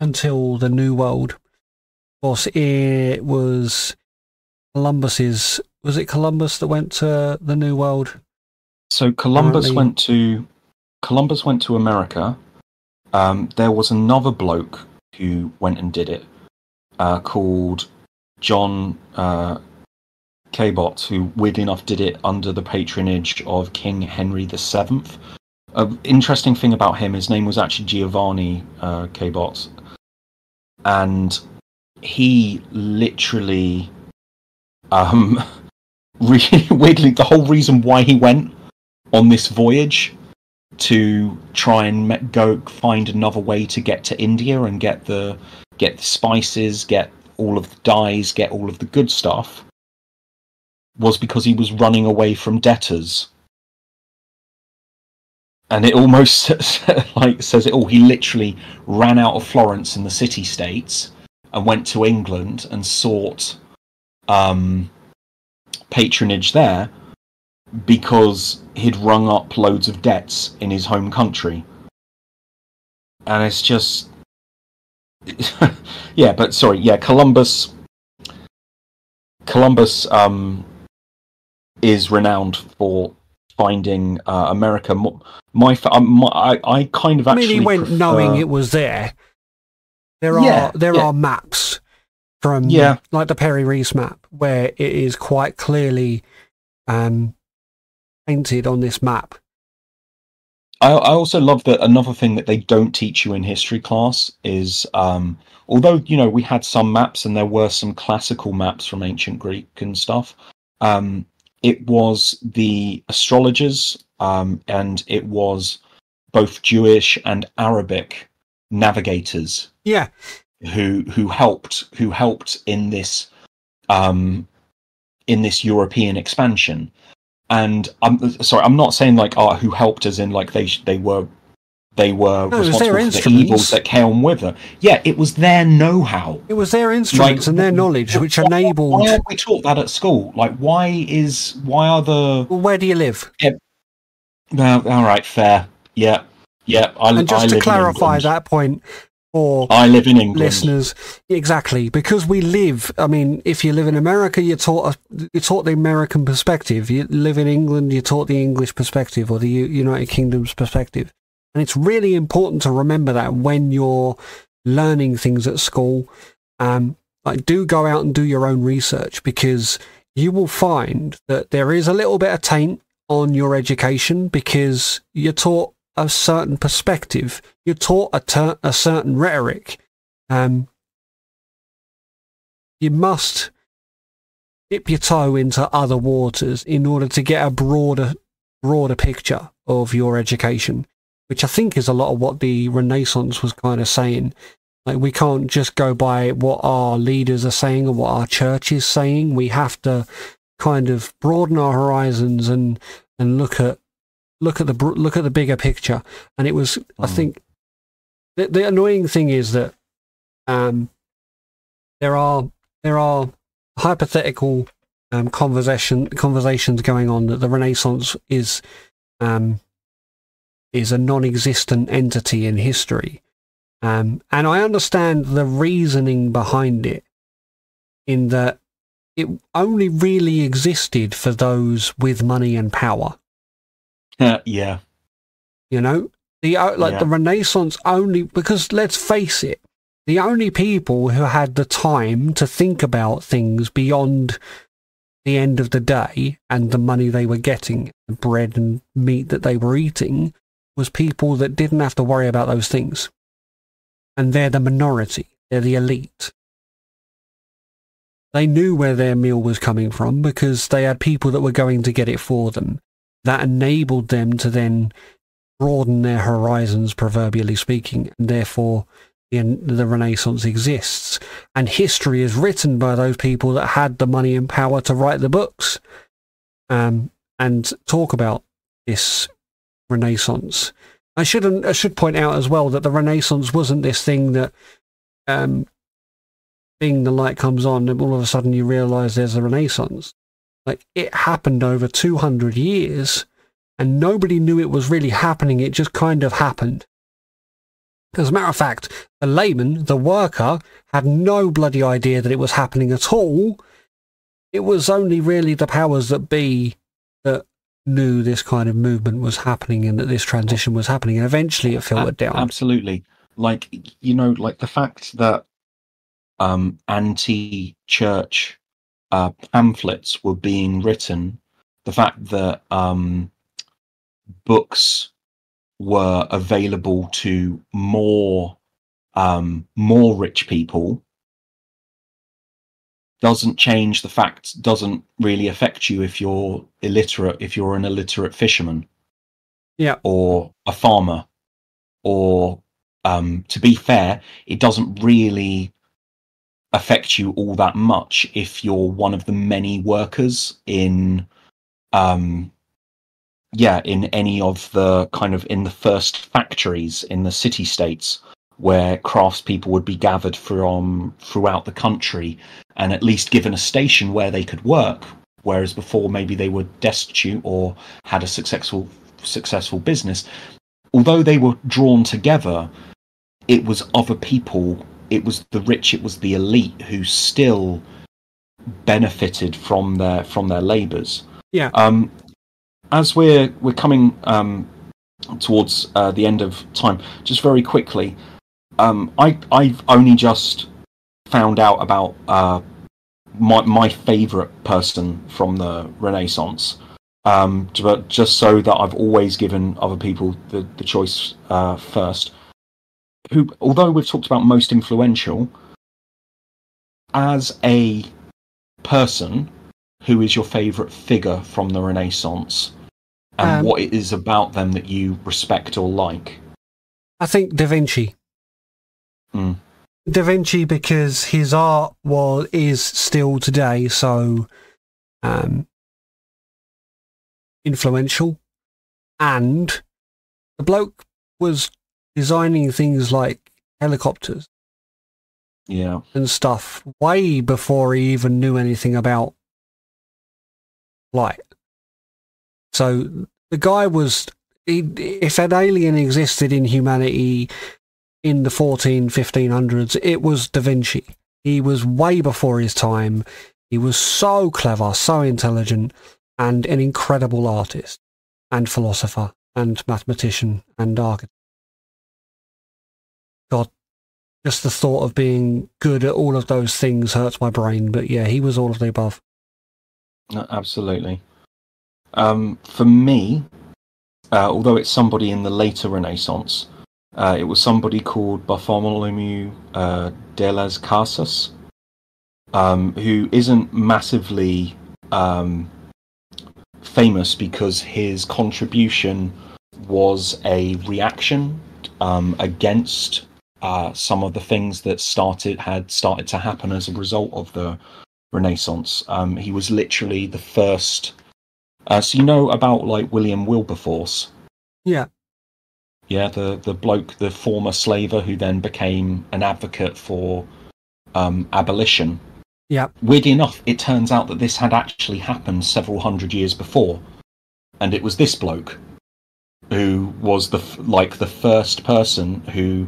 until the New World. Of course, it was Columbus's. Was it Columbus that went to the New World? so columbus Apparently- went to columbus went to america um, there was another bloke who went and did it, uh, called John uh, Cabot, who weirdly enough did it under the patronage of King Henry VII. An interesting thing about him, his name was actually Giovanni uh, Cabot, and he literally, um, really weirdly, the whole reason why he went on this voyage to try and go find another way to get to India and get the get the spices, get all of the dyes, get all of the good stuff was because he was running away from debtors. And it almost like says it all. He literally ran out of Florence in the city states and went to England and sought um, patronage there because he'd rung up loads of debts in his home country. And it's just. yeah, but sorry, yeah, Columbus. Columbus um, is renowned for finding uh, America. My, my, I, I kind of actually. I mean, he went prefer... knowing it was there. There are Yeah, there yeah. are maps from Yeah. like the Piri Reis map where it is quite clearly um, painted on this map. I, I also love that another thing that they don't teach you in history class is um, although you know we had some maps and there were some classical maps from ancient Greek and stuff. Um, it was the astrologers um, and it was both Jewish and Arabic navigators Yeah, who who helped who helped in this um in this European expansion. And I'm sorry, I'm not saying like oh, who helped as in like they they were they were No, it was their responsible for the evils that came with them. Yeah, it was their know-how. it was their instruments Like, and their knowledge which Why- enabled. Why aren't we taught that at school? Like, why is why are the Well, where do you live? no? All right, fair. Yeah, yeah. I, And I just to live in clarify that point or I live in England. listeners, exactly because we live. I mean, if you live in America, you're taught you're taught the American perspective. You live in England, you're taught the English perspective or the U- United Kingdom's perspective. And it's really important to remember that when you're learning things at school. Um, like, do go out and do your own research because you will find that there is a little bit of taint on your education because you're taught a certain perspective. You're taught a, a certain rhetoric. Um, you must dip your toe into other waters in order to get a broader, broader picture of your education, which I think is a lot of what the Renaissance was kind of saying. Like we can't just go by what our leaders are saying or what our church is saying. We have to kind of broaden our horizons and and look at look at the look at the bigger picture. And it was, I Mm. think, the, the annoying thing is that um, there are there are hypothetical um, conversation conversations going on that the Renaissance is um, is a non-existent entity in history, um, and I understand the reasoning behind it, in that it only really existed for those with money and power. yeah, You know, the uh, like Yeah. the Renaissance only because let's face it, the only people who had the time to think about things beyond the end of the day and the money they were getting, the bread and meat that they were eating, was people that didn't have to worry about those things. And they're the minority. They're the elite. They knew where their meal was coming from because they had people that were going to get it for them. That enabled them to then broaden their horizons, proverbially speaking, and therefore the, the Renaissance exists. And history is written by those people that had the money and power to write the books um, and talk about this Renaissance. I should I should point out as well that the Renaissance wasn't this thing that, um, being the light comes on, and all of a sudden you realise there's a Renaissance. Like it happened over two hundred years, and nobody knew it was really happening. It just kind of happened. As a matter of fact, the layman, the worker, had no bloody idea that it was happening at all. It was only really the powers that be knew this kind of movement was happening and that this transition was happening, and eventually it filtered A- down. Absolutely. like you know, like the fact that um, anti-church uh, pamphlets were being written, the fact that um, books were available to more um, more rich people doesn't change the fact doesn't really affect you if you're illiterate if you're an illiterate fisherman. Yeah. or a farmer. Or um, to be fair it doesn't really affect you all that much if you're one of the many workers in um yeah in any of the kind of in the first factories in the city states where craftspeople would be gathered from throughout the country and at least given a station where they could work. Whereas before maybe they were destitute or had a successful successful business. Although they were drawn together it was other people. It was the rich it was the elite who still benefited from their from their labors. Yeah. um as we're we're coming um towards uh, the end of time just very quickly um i i've only just found out about uh my my favorite person from the renaissance. Um but just so that i've always given other people the the choice uh first. Who although we've talked about most influential as a person who is your favorite figure from the renaissance? And Um, what it is about them that you respect or like? I think Da Vinci. Mm. Da Vinci because his art was is still today so um, influential, and the bloke was designing things like helicopters yeah and stuff way before he even knew anything about flight. So the guy was, he, if an alien existed in humanity in the 14, 1500s, it was Da Vinci. He was way before his time. He was so clever, so intelligent, and an incredible artist and philosopher and mathematician and architect. God, just the thought of being good at all of those things hurts my brain. But yeah, he was all of the above. Absolutely. Um, for me, uh, although it's somebody in the later Renaissance, uh, it was somebody called Bartholomew uh, de las Casas, um, who isn't massively um, famous because his contribution was a reaction um, against uh, some of the things that started had started to happen as a result of the Renaissance. Um, he was literally the first. Uh, so you know about like William Wilberforce, Yeah, yeah, the the bloke, the former slaver who then became an advocate for um, abolition. yeah, Weirdly enough, it turns out that this had actually happened several hundred years before, and it was this bloke who was the like the first person who,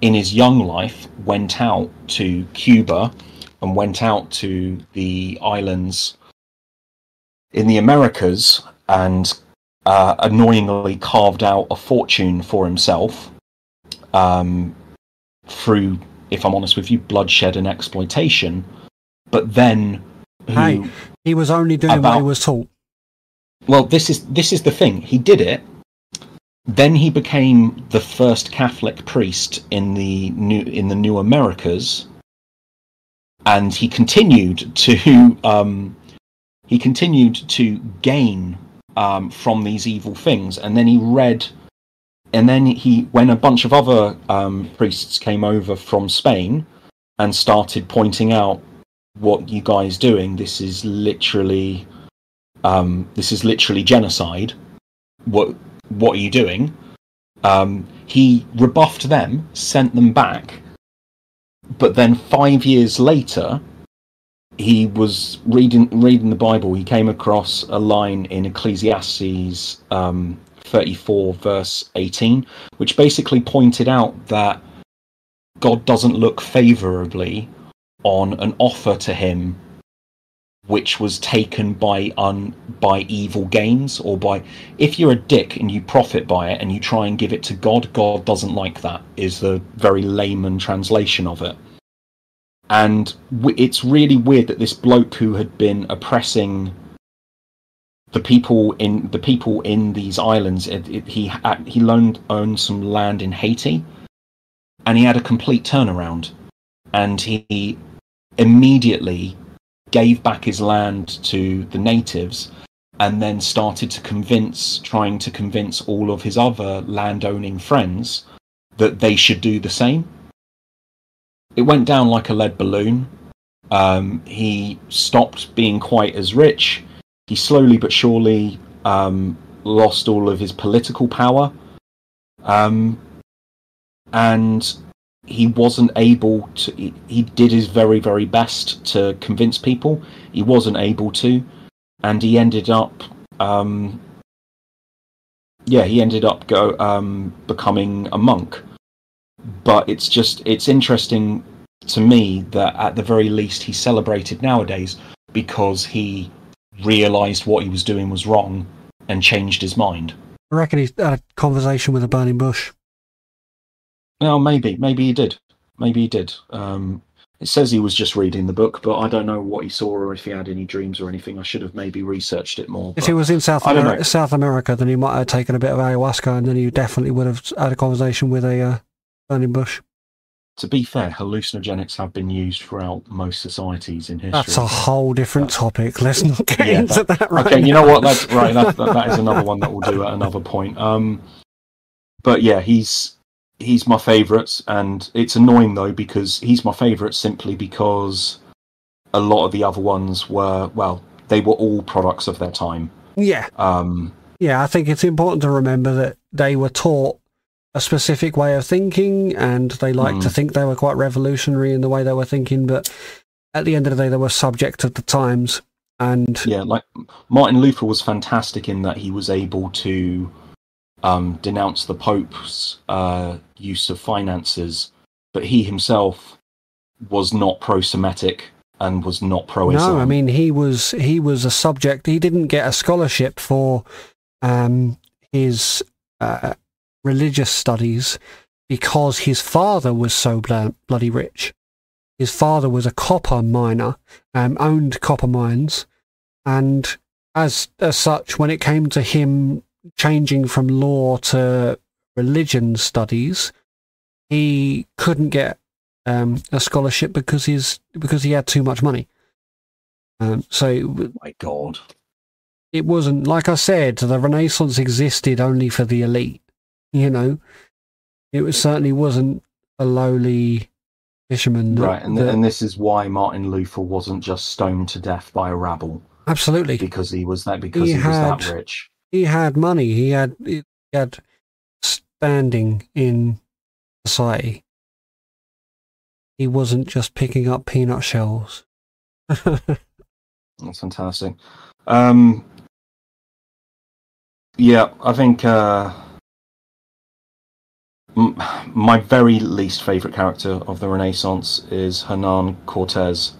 in his young life, went out to Cuba and went out to the islands in the Americas and uh, annoyingly carved out a fortune for himself um, through, if I'm honest with you, bloodshed and exploitation. But then, Hey. he was only doing what he was taught. well, this is this is the thing. He did it. Then he became the first Catholic priest in the new in the New Americas, and he continued to um, he continued to gain um, from these evil things. And then he read, and then he when a bunch of other um, priests came over from Spain and started pointing out what you guys doing. This is literally um, this is literally genocide. What what are you doing? Um, he rebuffed them, sent them back, but then five years later, he was reading reading the Bible. He came across a line in Ecclesiastes um, thirty four verse eighteen, which basically pointed out that God doesn't look favorably on an offer to him which was taken by un by evil gains or by if you're a dick and you profit by it and you try and give it to God, God doesn't like that. Is the very layman translation of it. And w- it's really weird that this bloke who had been oppressing the people in the people in these islands, it, it, he he loaned owned some land in Haiti, and he had a complete turnaround, and he immediately gave back his land to the natives and then started to convince, trying to convince all of his other landowning friends that they should do the same. It went down like a lead balloon. Um, he stopped being quite as rich. He slowly but surely um, lost all of his political power. Um, and he wasn't able to he, he did his very very best to convince people he wasn't able to and he ended up um yeah he ended up go um becoming a monk but it's just it's interesting to me that at the very least he celebrated nowadays because he realized what he was doing was wrong and changed his mind I reckon he had a conversation with a burning bush. Well, maybe, maybe he did. Maybe he did. Um, it says he was just reading the book, but I don't know what he saw or if he had any dreams or anything. I should have maybe researched it more. If he was in South America. South America, then he might have taken a bit of ayahuasca, and then he definitely would have had a conversation with a uh, burning bush. to be fair, hallucinogenics have been used throughout most societies in history. That's a whole different topic. Let's not get Yeah, into that, right okay, you know what? That's right. That, that, that is another one that we'll do at another point. Um, but yeah, he's he's my favourite, and it's annoying though because he's my favourite simply because a lot of the other ones were well, they were all products of their time. Yeah, Um, yeah. I think it's important to remember that they were taught a specific way of thinking, and they like to Mm. think they were quite revolutionary in the way they were thinking. But at the end of the day, they were subject of the times, and yeah, like Martin Luther was fantastic in that he was able to um, denounce the Pope's uh, use of finances, but he himself was not pro-Semitic and was not pro-Islam. No, I mean he was he was a subject. He didn't get a scholarship for um, his uh, religious studies because his father was so blo- bloody rich. His father was a copper miner, um, owned copper mines, and as as such, when it came to him changing from law to religion studies, he couldn't get um, a scholarship because his because he had too much money. Um, so my God. it wasn't like I said. The Renaissance existed only for the elite. You know, it was certainly wasn't a lowly fisherman. that- Right, and, that- and this is why Martin Luther wasn't just stoned to death by a rabble absolutely, because he was that because He he, was that rich. he had money. He had he had standing in society. He wasn't just picking up peanut shells. That's fantastic. Um, yeah, I think uh, my very least favorite character of the Renaissance is Hernan Cortez,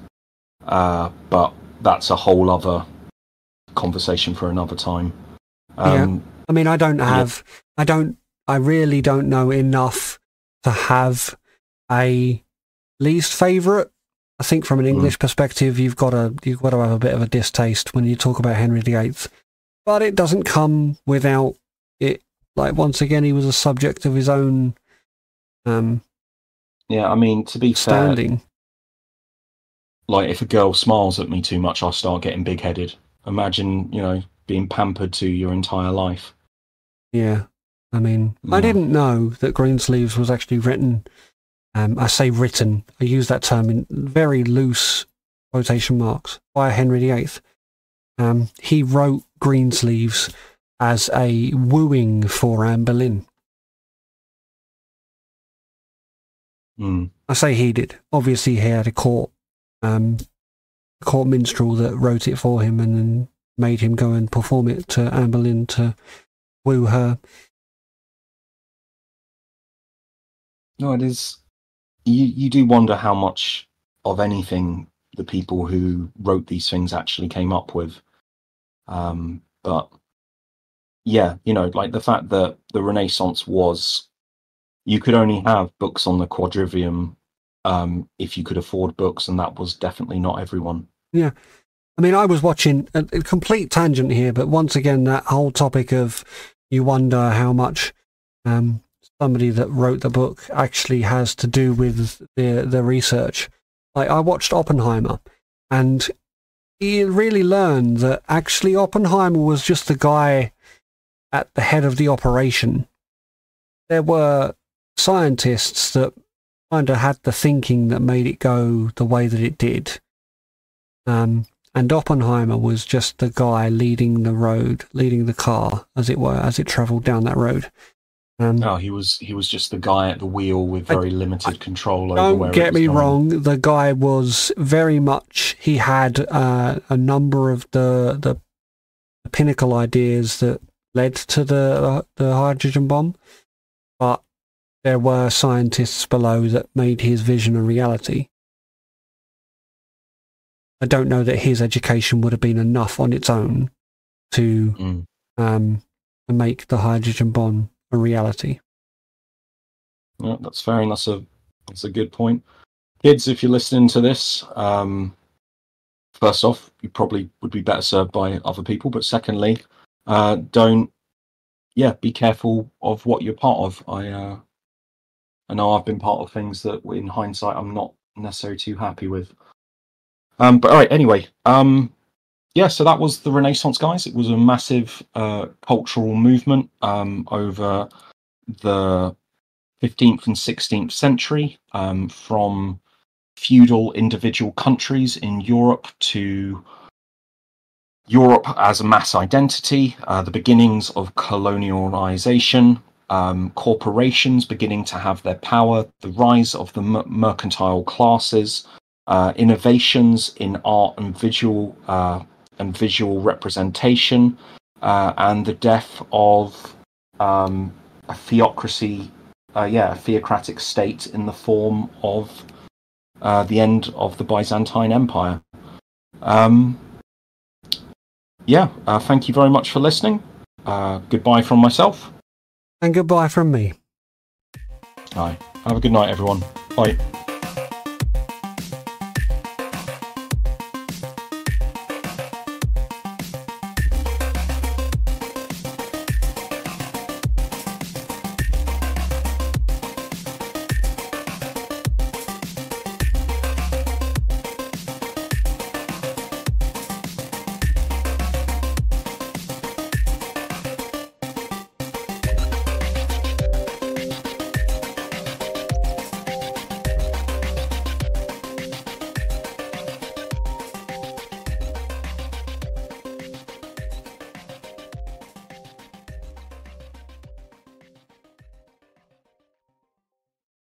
uh, but that's a whole other conversation for another time. Um, I mean, I don't have, I don't, I really don't know enough to have a least favorite. I think from an Mm. English perspective, you've got to, you've got to have a bit of a distaste when you talk about Henry VIII, but it doesn't come without it. Like once again, he was a subject of his own um, Yeah, I mean, to be fair, standing. like if a girl smiles at me too much, I'll start getting big headed. Imagine, you know, being pampered to your entire life. Yeah. I mean, I didn't know that Greensleeves was actually written. Um, I say written. I use that term in very loose quotation marks by Henry VIII. Um, he wrote Greensleeves as a wooing for Anne Boleyn. Mm. I say he did. Obviously, he had a court, um, court minstrel that wrote it for him and then made him go and perform it to Anne Boleyn to woo her. No, it is. You you do wonder how much of anything the people who wrote these things actually came up with. Um, but yeah, you know, like the fact that the Renaissance was, you could only have books on the quadrivium um, if you could afford books, and that was definitely not everyone. Yeah. I mean, I was watching a, a complete tangent here, but once again, that whole topic of you wonder how much um, somebody that wrote the book actually has to do with the the research. Like I watched Oppenheimer, and he really learned that actually Oppenheimer was just the guy at the head of the operation. There were scientists that kind of had the thinking that made it go the way that it did. Um, and Oppenheimer was just the guy leading the road, leading the car, as it were, as it travelled down that road. Um, no, he was he was just the guy at the wheel with very I, limited I, control over don't where. get me going. wrong. The guy was very much. He had uh, a number of the the pinnacle ideas that led to the the hydrogen bomb, but there were scientists below that made his vision a reality. I don't know that his education would have been enough on its own to mm. um, make the hydrogen bomb a reality. Yeah, that's fair, and that's a that's a good point. Kids, if you're listening to this, um, first off, you probably would be better served by other people, but secondly, uh, don't yeah, be careful of what you're part of. I uh, I know I've been part of things that, in hindsight, I'm not necessarily too happy with. Um, but all right, anyway, um, yeah, so that was the Renaissance, guys. It was a massive uh, cultural movement um, over the 15th and 16th century, um, from feudal individual countries in Europe to Europe as a mass identity, uh, the beginnings of colonialization, um, corporations beginning to have their power, the rise of the mercantile classes, uh, innovations in art and visual uh, and visual representation, uh, and the death of um, a theocracy, uh, yeah, a theocratic state in the form of uh, the end of the Byzantine Empire. Um, yeah, uh, thank you very much for listening. goodbye from myself. And goodbye from me. Hi. Have a good night, everyone. Bye.